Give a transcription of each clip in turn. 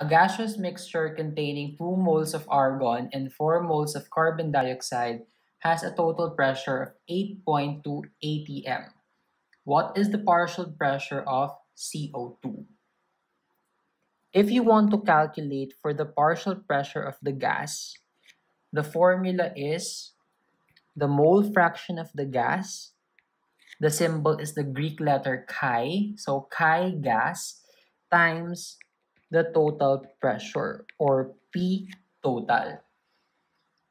A gaseous mixture containing 2 moles of argon and 4 moles of carbon dioxide has a total pressure of 8.2 atm. What is the partial pressure of CO2? If you want to calculate for the partial pressure of the gas, the formula is the mole fraction of the gas. The symbol is the Greek letter chi, so chi gas times the total pressure or P total.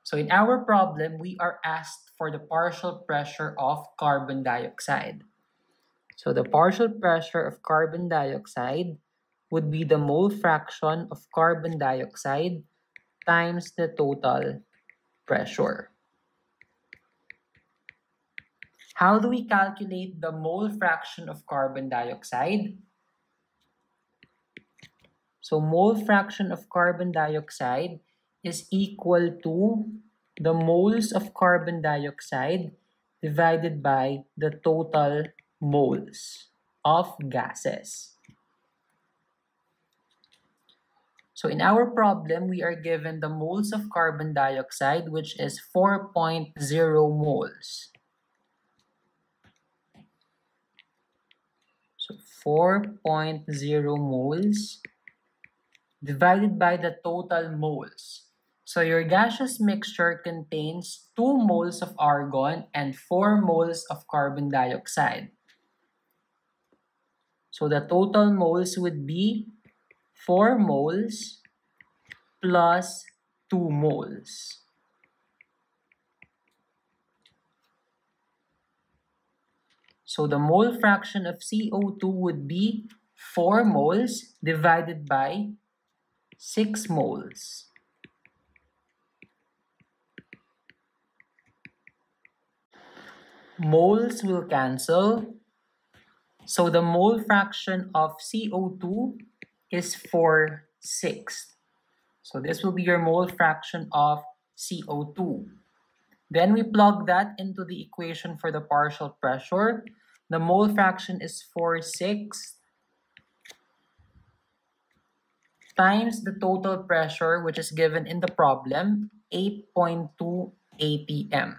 So in our problem, we are asked for the partial pressure of carbon dioxide. So the partial pressure of carbon dioxide would be the mole fraction of carbon dioxide times the total pressure. How do we calculate the mole fraction of carbon dioxide? So mole fraction of carbon dioxide is equal to the moles of carbon dioxide divided by the total moles of gases. So in our problem, we are given the moles of carbon dioxide, which is 4.0 moles. So 4.0 moles divided by the total moles. So your gaseous mixture contains 2 moles of argon and 4 moles of carbon dioxide. So the total moles would be 4 moles plus 2 moles. So the mole fraction of CO2 would be 4 moles divided by 6 moles. Moles will cancel. So the mole fraction of CO2 is 4 sixths. So this will be your mole fraction of CO2. Then we plug that into the equation for the partial pressure. The mole fraction is 4 sixths times the total pressure which is given in the problem, 8.2 atm.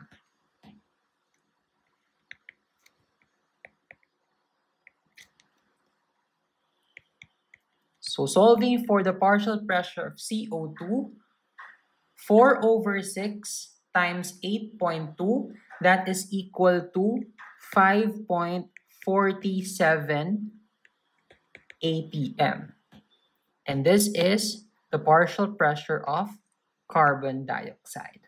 So solving for the partial pressure of CO2, 4 over 6 times 8.2, that is equal to 5.47 atm. And this is the partial pressure of carbon dioxide.